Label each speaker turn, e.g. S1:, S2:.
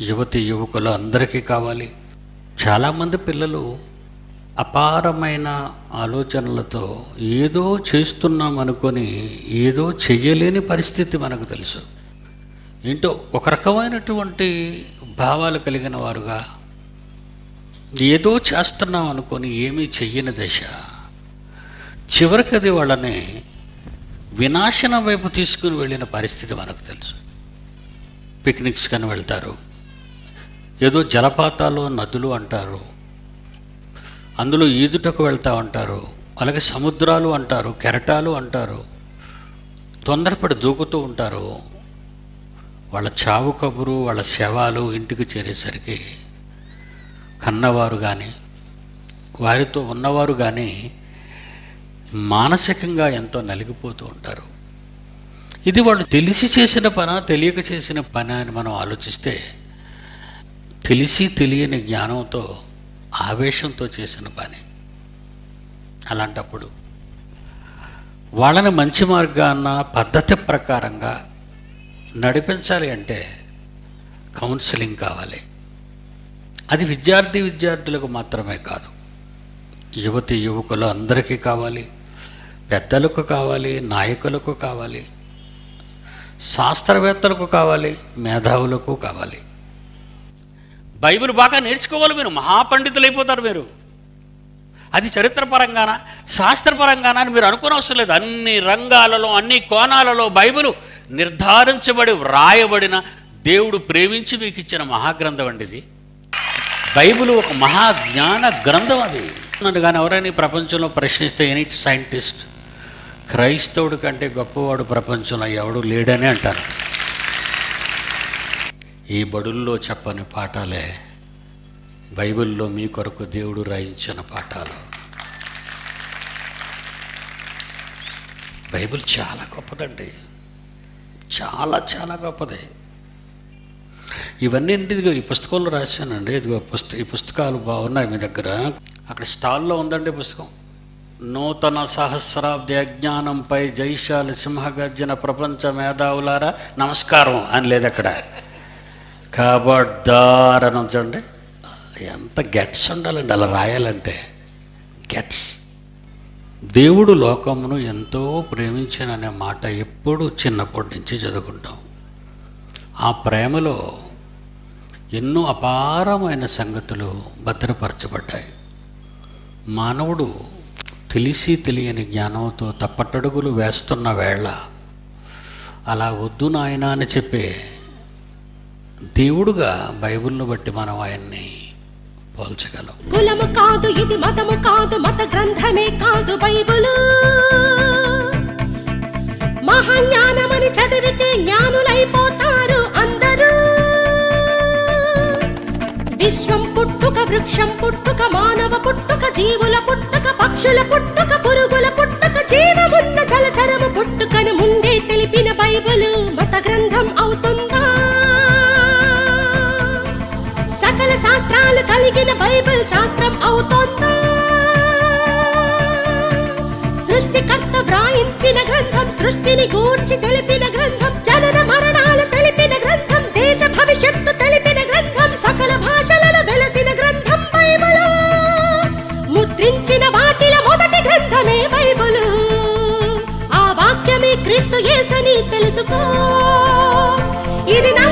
S1: యువతి యువకులు అందరికీ కావాలి. చాలామంది పిల్లలు అపారమైన ఆలోచనలతో ఏదో చేస్తున్నాం అనుకొని ఏదో చెయ్యలేని పరిస్థితి మనకు తెలుసు. ఏంటో ఒక రకమైనటువంటి భావాలు కలిగిన వారుగా ఏదో చేస్తున్నాం అనుకొని ఏమీ చెయ్యని దశ. చివరికి అది వాళ్ళని వినాశనం వైపు తీసుకుని వెళ్ళిన పరిస్థితి మనకు తెలుసు. పిక్నిక్స్ కానీ వెళ్తారు. ఏదో జలపాతాలు నదులు అంటారు. అందులో ఈదుటకు వెళ్తా ఉంటారు అలాగే సముద్రాలు అంటారు కెరటాలు అంటారు. తొందరపడి దూకుతూ ఉంటారు. వాళ్ళ చావు కబురు వాళ్ళ శవాలు ఇంటికి చేరేసరికి కన్నవారు కానీ వారితో ఉన్నవారు కానీ మానసికంగా ఎంతో నలిగిపోతూ ఉంటారు. ఇది వాళ్ళు తెలిసి చేసిన పనా తెలియక చేసిన పని అని మనం ఆలోచిస్తే తెలిసి తెలియని జ్ఞానంతో ఆవేశంతో చేసిన పని. అలాంటప్పుడు వాళ్ళని మంచి మార్గాన్న పద్ధతి ప్రకారంగా నడిపించాలి అంటే కౌన్సిలింగ్ కావాలి. అది విద్యార్థి విద్యార్థులకు మాత్రమే కాదు. యువతి యువకులు అందరికీ కావాలి. పెద్దలకు కావాలి నాయకులకు కావాలి. శాస్త్రవేత్తలకు కావాలి మేధావులకు కావాలి. బైబిల్ బాగా నేర్చుకోవాలి మీరు. మహాపండితులు అయిపోతారు మీరు. అది చరిత్రపరంగానా శాస్త్రపరంగానా అని మీరు అనుకోనవసరం లేదు. అన్ని రంగాలలో అన్ని కోణాలలో బైబిల్ నిర్ధారించబడి వ్రాయబడిన దేవుడు ప్రేమించి మీకు ఇచ్చిన మహాగ్రంథం అండి ఇది. బైబిల్ ఒక మహాజ్ఞాన గ్రంథం అది. అన్నట్టు కానీ ఎవరైనా ప్రపంచంలో ప్రశ్నిస్తే ఎనీ సైంటిస్ట్ క్రైస్తవుడి కంటే గొప్పవాడు ప్రపంచంలో ఎవడు లేడని అంటారు. ఈ బడుల్లో చెప్పని పాఠాలే. బైబిల్లో మీ కొరకు దేవుడు రాయించిన పాఠాలు. బైబిల్ చాలా గొప్పదండి. చాలా చాలా గొప్పది. ఇవన్నీ ఇదిగో ఈ పుస్తకంలో రాశానండి. ఇదిగో పుస్త ఈ పుస్తకాలు బాగున్నాయి మీ దగ్గర. అక్కడ స్టాల్లో ఉందండి పుస్తకం. నూతన సహస్రాబ్ది అజ్ఞానంపై జైశాలి సింహగర్జన ప్రపంచ మేధావులారా నమస్కారం అని లేదు అక్కడ. కాబడ్దార్ అని ఉంచండి ఎంత గెట్స్ ఉండాలండి అలా రాయాలంటే. గెట్స్. దేవుడు లోకమును ఎంతో ప్రేమించాననే మాట ఎప్పుడు చిన్నప్పటి నుంచి చదువుకుంటాం. ఆ ప్రేమలో ఎన్నో అపారమైన సంగతులు భద్రపరచబడ్డాయి. మానవుడు తెలిసి తెలియని జ్ఞానంతో తప్పటడుగులు వేస్తున్న వేళ అలా వద్దు నాయనా అని చెప్పే దేవుడుగా బైబిల్ను బట్టి మనం ఆయన్ని పోల్చగలం.
S2: కులము కాదు ఇది మతము కాదు మత గ్రంథమే కాదు బైబిలు. మహాజ్ఞానమని చదివితే జ్ఞానులైపోతారు అందరూ. విశ్వం పుట్టుక వృక్షం పుట్టుక మానవ పుట్టుక జీవుల పుట్టుక పక్షుల పుట్టుక పురుగుల పుట్టుక జీవమున్న చలచరము పుట్టుకను ముందే తెలిపిన బైబిలు. కలిగిన బైబిల్ శాస్త్రం సృష్టికర్త వ్రాయించిన గ్రంథం సృష్టిని గూర్చి తెలిపిన గ్రంథం జనన మరణాలు తెలిపిన గ్రంథం దేశ భవిష్యత్తు తెలిపిన గ్రంథం సకల భాషలలో వెలసిన గ్రంథం ముద్రించిన వాటిలో మొదటి గ్రంథమే బైబిల్. ఆ వాక్యమే క్రీస్తు యేసని తెలుసుకో. ఇది నా